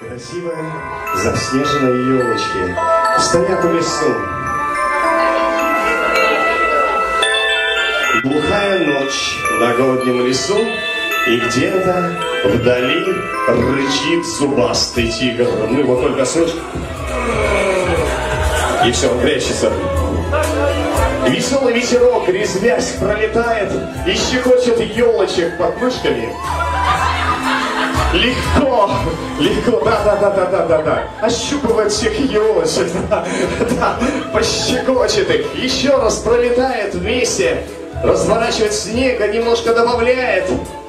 Красивые заснеженные елочки стоят у лесу. Глухая ночь в новогоднем лесу, и где-то вдали рычит зубастый тигр. Ну его только слышишь, и все, он прячется. Веселый ветерок, резвясь, пролетает и щекочет елочек под мышками. Легко, легко, да, да, да, да, да, да, да. Ощупывает всех елочек, да, да, пощекочет их. Еще раз пролетает вместе, разворачивает снега, немножко добавляет,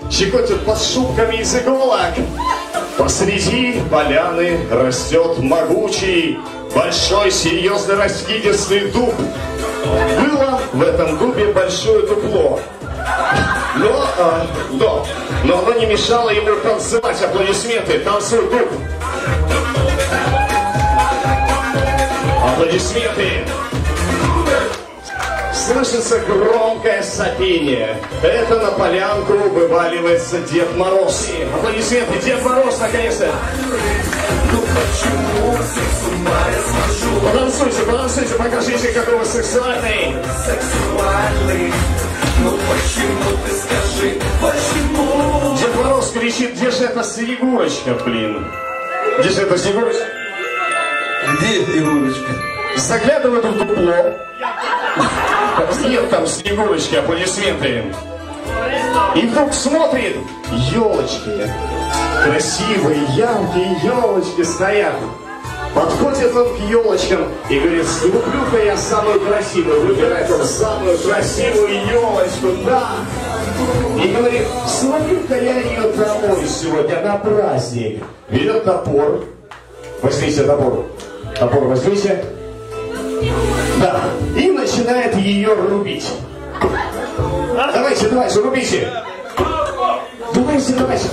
щекочет под шубками из иголок. Посреди поляны растет могучий, большой, серьезный, раскидистый дуб. Было в этом дубе большое дупло. Но, а, да, но оно не мешало ему танцевать. Аплодисменты, танцуй дуб. Аплодисменты. Слышится громкое сопение. Это на полянку вываливается Дед Мороз. Аплодисменты, Дед Мороз, наконец-то. Потанцуйте, потанцуйте, покажите, какой вы сексуальный. Сексуальный. Ну почему ты скажи, почему? Кричит, где же эта Снегурочка, блин? Где же эта Снегурочка? Где Снегурочка? Заглядывает в дупло. Нет там Снегурочки, аплодисменты. И вдруг смотрит, елочки, красивые, яркие елочки стоят. Подходит он к елочкам и говорит, скуплю-ка я самую красивую. Выбирает он самую красивую елочку, да. И говорит, смотрю-ка я ее домой сегодня на праздник. Берет топор. Возьмите топор. Топор возьмите. Да. И начинает ее рубить. Давайте, давайте, рубите. Давайте, давайте.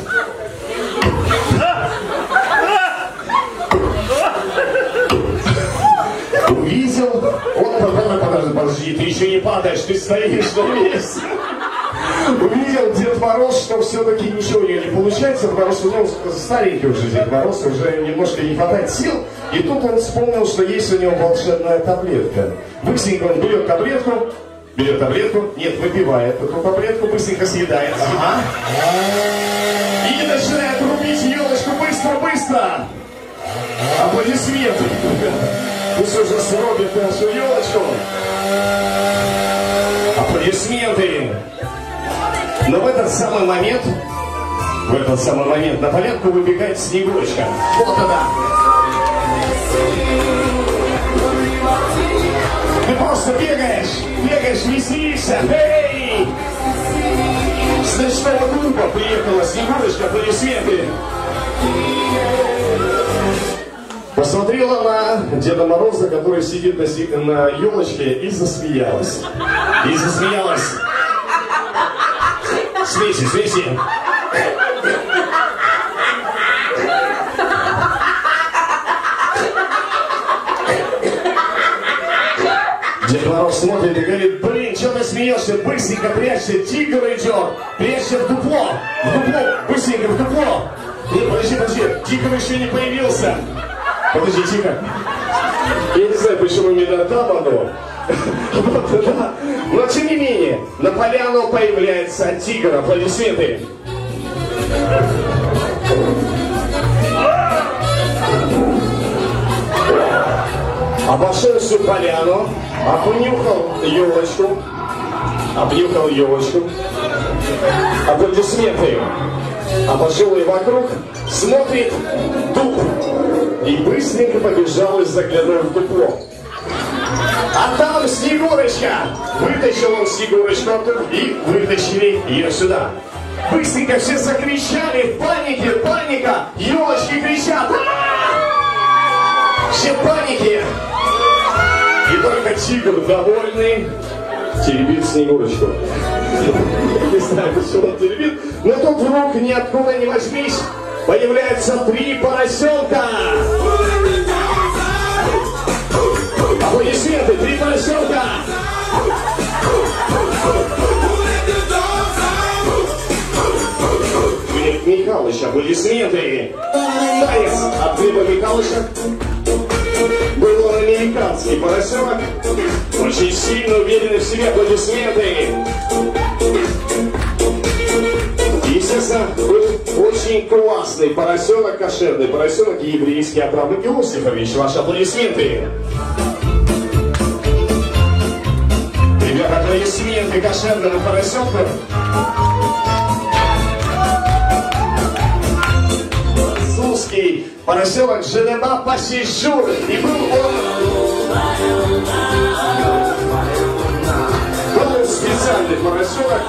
Увидел, он подожди, подожди, ты еще не падаешь, ты стоишь на месте. Увидел Дед Мороз, что все-таки ничего у него не получается, потому что ну, старенький уже Дед Мороз, уже немножко не хватает сил. И тут он вспомнил, что есть у него волшебная таблетка. Быстренько он берет таблетку, берет таблетку, нет, выпивает эту таблетку, быстренько съедает. Ага. И начинает рубить елочку быстро-быстро. Аплодисменты. Пусть уже срубит нашу елочку. Аплодисменты. Но в этот самый момент, в этот самый момент на полянку выбегает Снегурочка. Вот она. Ты просто бегаешь, бегаешь, веселишься. Эй! С ночного клуба приехала Снегурочка, аплодисменты. Посмотрела на Деда Мороза, который сидит на, си- на елочке, и засмеялась. И засмеялась. Смейся, смейся. Дед Мороз смотрит и говорит, блин, что ты смеешься? Быстренько прячься, тигр идет. Прячься в дупло, в дупло, быстренько в дупло. Нет, подожди, подожди, тигр еще не появился. Подожди, тихо. Я не знаю, почему именно там оно. Вот, да. Но тем не менее, на поляну появляется тигр. Аплодисменты. Обошел всю поляну, обнюхал елочку, обнюхал елочку. Аплодисменты. Обошел и вокруг, смотрит. И быстренько побежал и заглянул в дупло. А там Снегурочка! Вытащил он Снегурочку оттуда и вытащили ее сюда. Быстренько все закричали в панике, паника! Елочки кричат! Все в панике! И только тигр довольный теребит Снегурочку. Не знаю, почему он теребит, но тут вдруг ниоткуда не возьмись появляются три поросенка. Аплодисменты. Танец от Глеба Михайловича. Был он американский поросенок. Очень сильно уверенный в себе аплодисменты. Естественно, был очень классный поросенок, кошерный поросенок и еврейский Абрам Иосифович. Ваши аплодисменты. Ребята, аплодисменты кошерному поросенку. Французский поросенок Женеба Пассижур. И был он... Был специальный поросенок.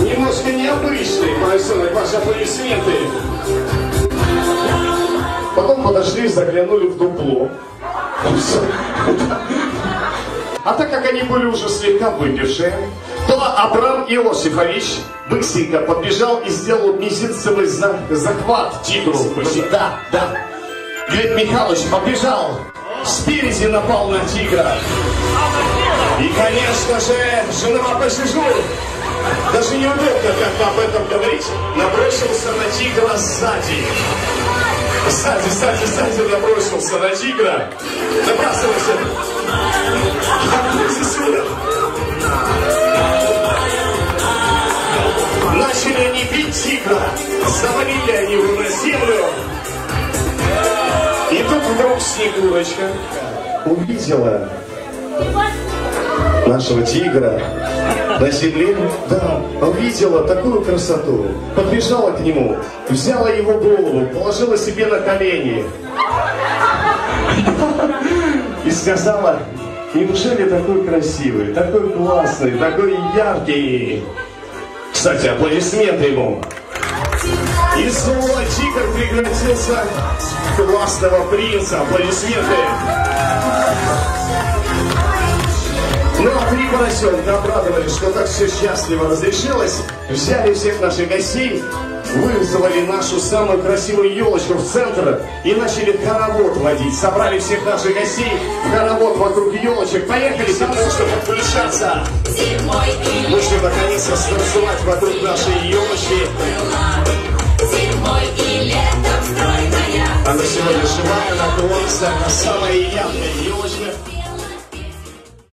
Немножко необычный поросенок. Ваши аплодисменты. Потом подошли, заглянули в дупло. А так как они были уже слегка выпившие, то Абрам Иосифович быстренько подбежал и сделал месяцевый за- захват тигру. Да, да. Глеб Михайлович побежал, спереди напал на тигра. И, конечно же, жена посижу, даже неудобно как-то об этом говорить, набросился на тигра сзади. Сзади, сзади, сзади набросился на тигра. Набрасывайся. Отбросься сюда. Начали они бить тигра. Завалили они его на землю. И тут вдруг Снегурочка увидела нашего тигра на земле, да, увидела такую красоту, подбежала к нему, взяла его голову, положила себе на колени и сказала, неужели такой красивый, такой классный, такой яркий. Кстати, аплодисменты ему. И злой тигр превратился в классного принца. Аплодисменты. Ну а три поросенка обрадовались, что так все счастливо разрешилось, взяли всех наших гостей, вызвали нашу самую красивую елочку в центр и начали хоровод водить. Собрали всех наших гостей в хоровод вокруг елочек. Поехали со мной, чтобы включаться. И Нужно наконец-то станцевать вокруг нашей елочки. зимой и летом стройная. Она сегодня живая, классная, она самая яркая елочка.